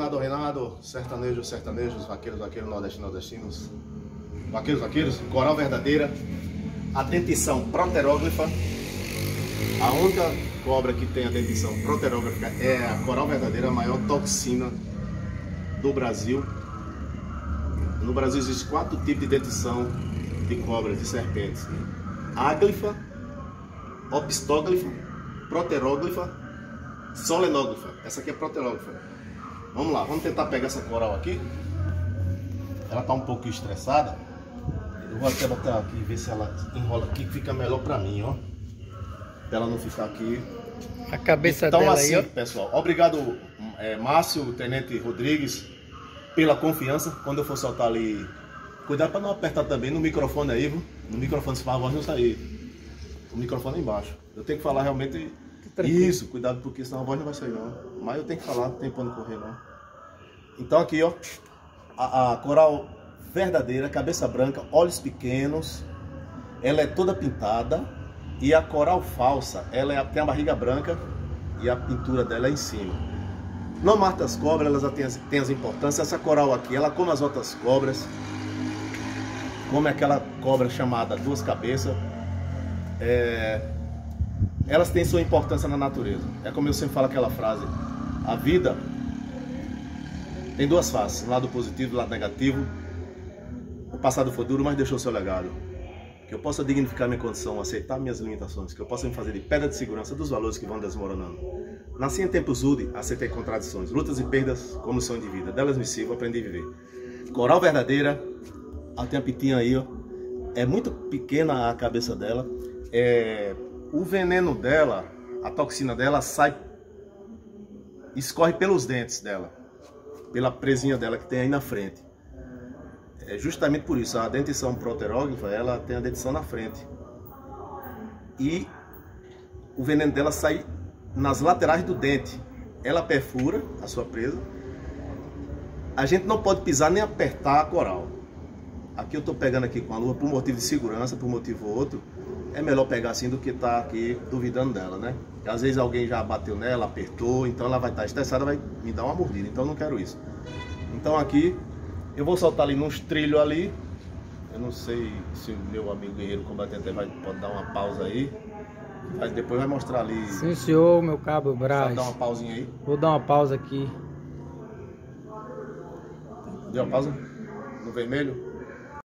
Renato, Renato, sertanejo, sertanejos, vaqueiros, vaqueiros, nordestinos, nordestinos, vaqueiros, vaqueiros, coral verdadeira, a dentição proteróglifa, a única cobra que tem a dentição proteróglifa é a coral verdadeira, a maior toxina do Brasil. No Brasil existem quatro tipos de dentição de cobras, de serpentes. Áglifa, opistóglifa, proteróglifa, solenóglifa. Essa aqui é proteróglifa. Vamos lá, vamos tentar pegar essa coral aqui. Ela está um pouco estressada. Eu vou até botar aqui e ver se ela enrola aqui, que fica melhor para mim, ó. Pra ela não ficar aqui. A cabeça então, dela assim, aí, ó. pessoal, obrigado é, Márcio, Tenente Rodrigues, pela confiança. Quando eu for soltar ali, cuidado para não apertar também no microfone aí, viu? No microfone, se a voz não sair. O microfone é embaixo. Eu tenho que falar realmente tranquilo. isso, cuidado, porque senão a voz não vai sair não. Mas eu tenho que falar, não tem pra não correr não. Então aqui, ó, a, a coral verdadeira, cabeça branca, olhos pequenos, ela é toda pintada e a coral falsa, ela é, tem a barriga branca e a pintura dela é em cima. Não mata as cobras, elas têm as, têm as importâncias. Essa coral aqui, ela come as outras cobras, come aquela cobra chamada duas cabeças. É, elas têm sua importância na natureza. É como eu sempre falo aquela frase: a vida tem duas faces, lado positivo e lado negativo. O passado foi duro, mas deixou seu legado. Que eu possa dignificar minha condição, aceitar minhas limitações, que eu possa me fazer de pedra de segurança dos valores que vão desmoronando. Nasci em tempos rude, aceitei contradições, lutas e perdas como lição de vida. Delas me sirvo, aprendi a viver. Coral verdadeira, tem a pitinha aí, ó. É muito pequena a cabeça dela. É, o veneno dela, a toxina dela sai, escorre pelos dentes dela, pela presinha dela que tem aí na frente. É justamente por isso, a dentição proteróglifa, ela tem a dentição na frente. E o veneno dela sai nas laterais do dente. Ela perfura a sua presa. A gente não pode pisar nem apertar a coral. Aqui eu estou pegando aqui com a luva por motivo de segurança, por motivo outro. É melhor pegar assim do que estar aqui duvidando dela, né? Porque às vezes alguém já bateu nela, apertou, então ela vai estar estressada, vai me dar uma mordida. Então eu não quero isso. Então aqui eu vou soltar ali nos trilhos ali. Eu não sei se o meu amigo guerreiro combatente vai, pode dar uma pausa aí. Mas depois vai mostrar ali. Sim, senhor, meu cabo Braz. dar uma pausinha aí. Vou dar uma pausa aqui. Deu uma pausa? No vermelho?